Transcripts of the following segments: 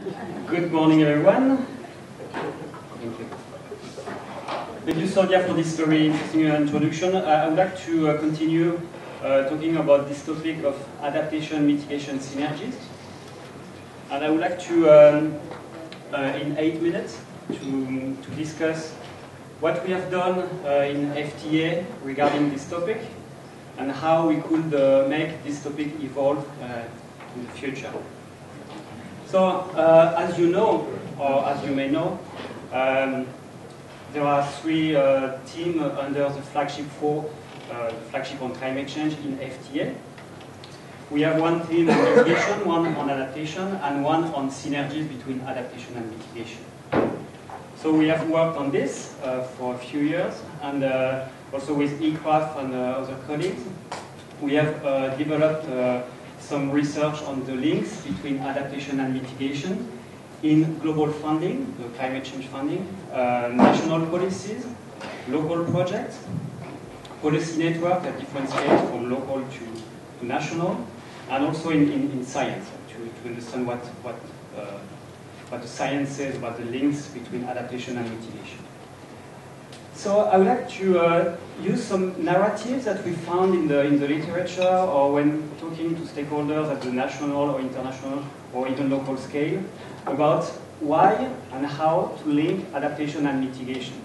Good morning, everyone. Thank you. Thank you, Sonia, for this very interesting introduction. Uh, I would like to uh, continue uh, talking about this topic of adaptation mitigation synergies. And I would like to, um, uh, in eight minutes, to, to discuss what we have done uh, in FTA regarding this topic and how we could uh, make this topic evolve in the future. So, uh, as you know, or as you may know, um, there are three uh, teams under the flagship four, uh, flagship on climate change in FTA. We have one team on mitigation, one on adaptation, and one on synergies between adaptation and mitigation. So we have worked on this uh, for a few years, and uh, also with ICRAF and uh, other colleagues, we have uh, developed some research on the links between adaptation and mitigation in global funding, the climate change funding, uh, national policies, local projects, policy network at different scales from local to, to national, and also in, in, in science to, to understand what, what, uh, what the science says about the links between adaptation and mitigation. So I would like to uh, use some narratives that we found in the, in the literature or when talking to stakeholders at the national or international or even local scale about why and how to link adaptation and mitigation.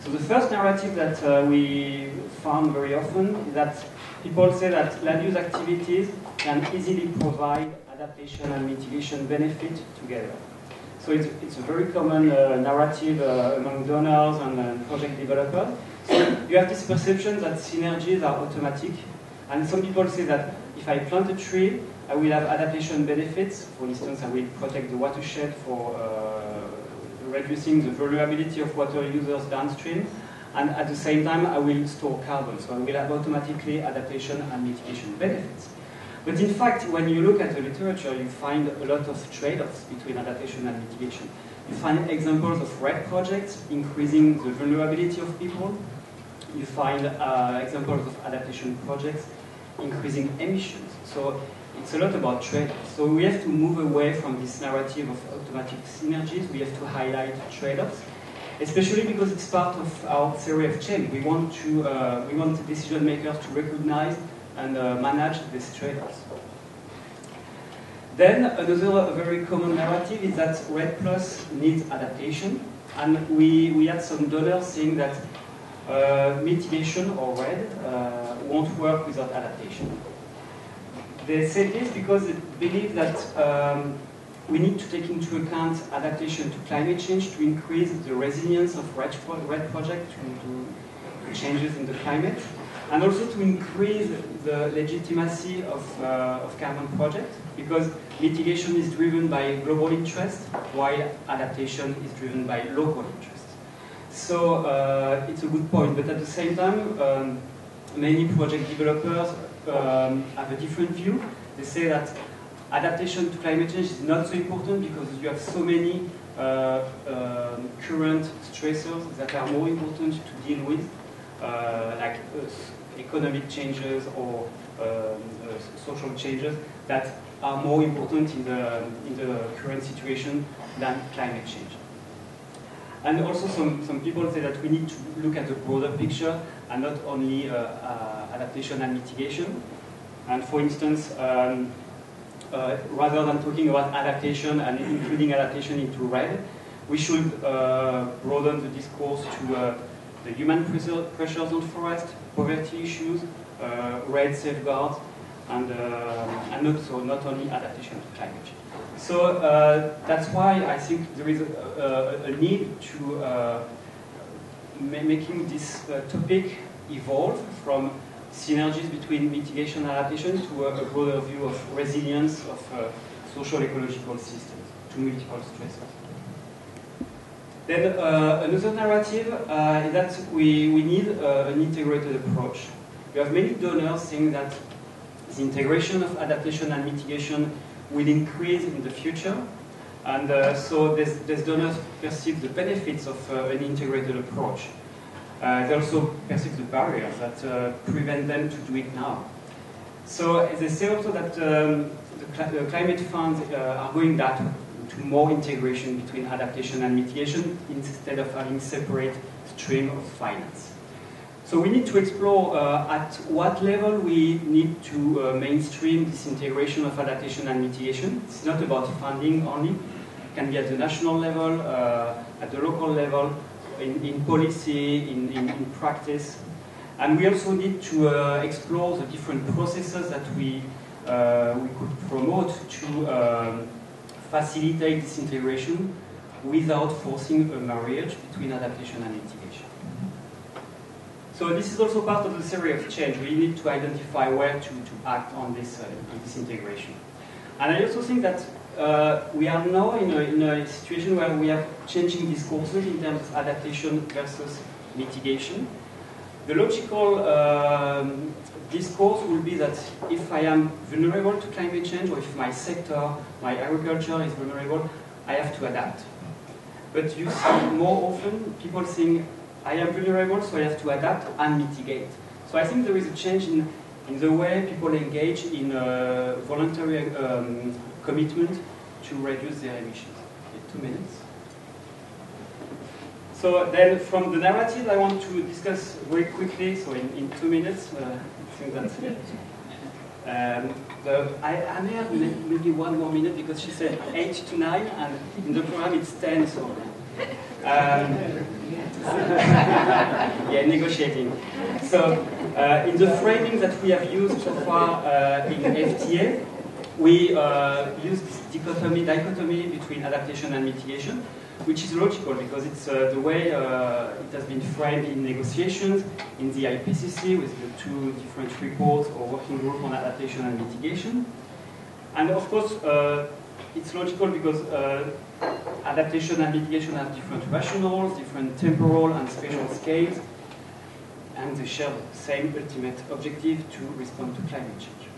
So the first narrative that uh, we found very often is that people say that land use activities can easily provide adaptation and mitigation benefit together. So it's, it's a very common uh, narrative uh, among donors and project developers. So you have this perception that synergies are automatic, and some people say that if I plant a tree, I will have adaptation benefits. For instance, I will protect the watershed for uh, reducing the vulnerability of water users downstream, and at the same time, I will store carbon. So I will have automatically adaptation and mitigation benefits. But in fact, when you look at the literature, you find a lot of trade-offs between adaptation and mitigation. You find examples of REDD projects increasing the vulnerability of people. You find uh, examples of adaptation projects increasing emissions. So it's a lot about trade-offs. So we have to move away from this narrative of automatic synergies. We have to highlight trade-offs, especially because it's part of our theory of change. We want to uh, we want decision makers to recognize and uh, manage these trade-offs. Then another very common narrative is that REDD Plus needs adaptation, and we, we had some donors saying that uh, mitigation or REDD uh, won't work without adaptation. They say this because they believe that um, we need to take into account adaptation to climate change to increase the resilience of REDD, REDD project to, to changes in the climate and also to increase the legitimacy of, uh, of carbon projects, because mitigation is driven by global interest, while adaptation is driven by local interest. So uh, it's a good point, but at the same time, um, many project developers um, have a different view. They say that adaptation to climate change is not so important because you have so many uh, um, current stressors that are more important to deal with, uh, like economic changes or um, uh, social changes that are more important in the, in the current situation than climate change. And also some, some people say that we need to look at the broader picture and not only uh, uh, adaptation and mitigation. And for instance, um, uh, rather than talking about adaptation and including adaptation into REDD, we should uh, broaden the discourse to uh, the human pressures on forest, poverty issues, uh, REDD safeguards, and, uh, and not, so not only adaptation to climate change. So uh, that's why I think there is a, a, a need to uh, ma making this uh, topic evolve from synergies between mitigation and adaptation to a, broader view of resilience of uh, social ecological systems to multiple stresses. Then uh, another narrative uh, is that we, we need uh, an integrated approach. We have many donors saying that the integration of adaptation and mitigation will increase in the future. And uh, so these, donors perceive the benefits of uh, an integrated approach. Uh, they also perceive the barriers that prevent them to do it now. So they say also that um, the, cl the, climate funds are going that more integration between adaptation and mitigation instead of having separate stream of finance. So we need to explore uh, at what level we need to uh, mainstream this integration of adaptation and mitigation. It's not about funding only. It can be at the national level, uh, at the local level, in, in policy, in, in, in, practice. And we also need to uh, explore the different processes that we, uh, we could promote to um, facilitate this integration without forcing a marriage between adaptation and mitigation. So this is also part of the theory of change. We need to identify where to, to act on this, uh, on this integration. And I also think that uh, we are now in a, in a, situation where we are changing discourses in terms of adaptation versus mitigation. The logical um, discourse will be that if I am vulnerable to climate change, or if my sector, my agriculture is vulnerable, I have to adapt. But you see more often people saying, I am vulnerable, so I have to adapt and mitigate. So I think there is a change in, in the way people engage in a voluntary um, commitment to reduce their emissions. Okay, two minutes. So then from the narrative, I want to discuss very quickly, so in, in two minutes, uh, I think that's. Um, the, I, I may have maybe one more minute because she said 8 to 9, and in the program it's 10, so um, yeah, negotiating. So, uh, in the framing that we have used so far uh, in FTA, we uh, use this dichotomy, dichotomy between adaptation and mitigation, which is logical because it's uh, the way uh, it has been framed in negotiations in the IPCC with the two different reports or working group on adaptation and mitigation. And of course, uh, it's logical because uh, adaptation and mitigation have different rationales, different temporal and spatial scales, and they share the same ultimate objective to respond to climate change.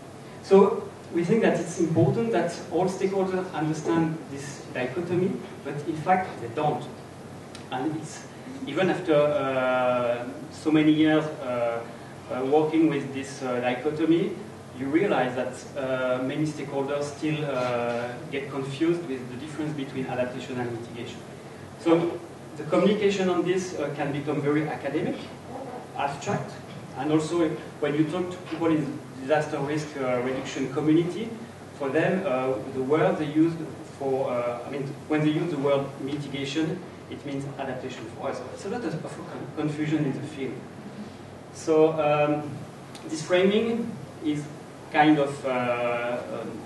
So we think that it's important that all stakeholders understand this dichotomy, but in fact they don't. And it's even after uh, so many years uh, uh, working with this uh, dichotomy, you realize that uh, many stakeholders still uh, get confused with the difference between adaptation and mitigation. So the communication on this can become very academic, abstract, and also when you talk to people in disaster risk uh, reduction community, for them uh, the word they use for, uh, I mean, when they use the word mitigation, it means adaptation for us. So it's a lot of confusion in the field. So um, this framing is kind of uh, um,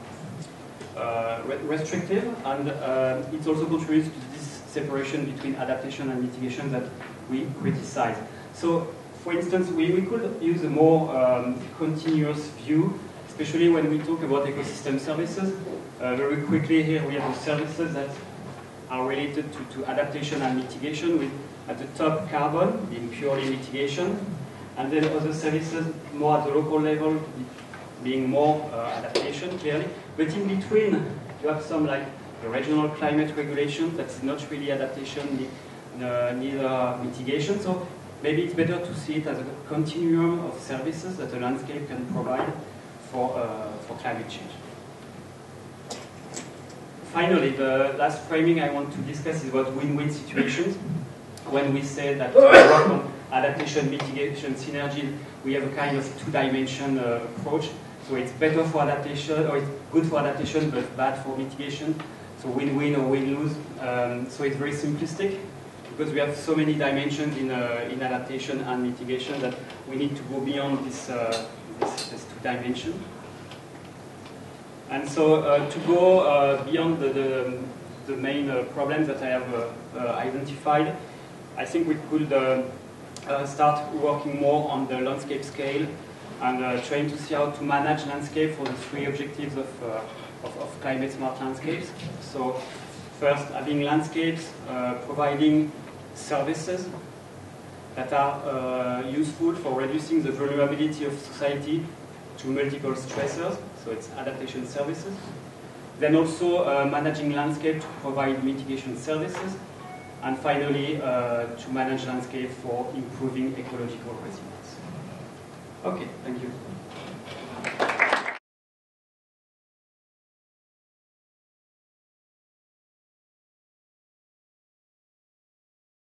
uh, restrictive, and uh, it also contributes to this separation between adaptation and mitigation that we criticize. So, for instance, we, we could use a more um, continuous view, especially when we talk about ecosystem services. Uh, very quickly here we have the services that are related to, to adaptation and mitigation with at the top carbon being purely mitigation, and then other services more at the local level being more uh, adaptation, clearly. But in between, you have some like the regional climate regulation that's not really adaptation, neither mitigation. So maybe it's better to see it as a continuum of services that a landscape can provide for, uh, for climate change. Finally, the last framing I want to discuss is about win-win situations. When we say that we work on adaptation, mitigation, synergy, we have a kind of two-dimension uh, approach. So it's better for adaptation, or it's good for adaptation, but bad for mitigation. So win-win or win-lose. Um, so it's very simplistic because we have so many dimensions in, uh, in adaptation and mitigation that we need to go beyond this, uh, this, this, two dimension. And so uh, to go uh, beyond the, the, the main uh, problems that I have uh, identified, I think we could start working more on the landscape scale and trying to see how to manage landscape for the three objectives of, of, of, climate smart landscapes. So first, having landscapes uh, providing services that are uh, useful for reducing the vulnerability of society to multiple stressors, so it's adaptation services. Then also uh, managing landscape to provide mitigation services. And finally, uh, to manage landscape for improving ecological resilience. Okay, thank you.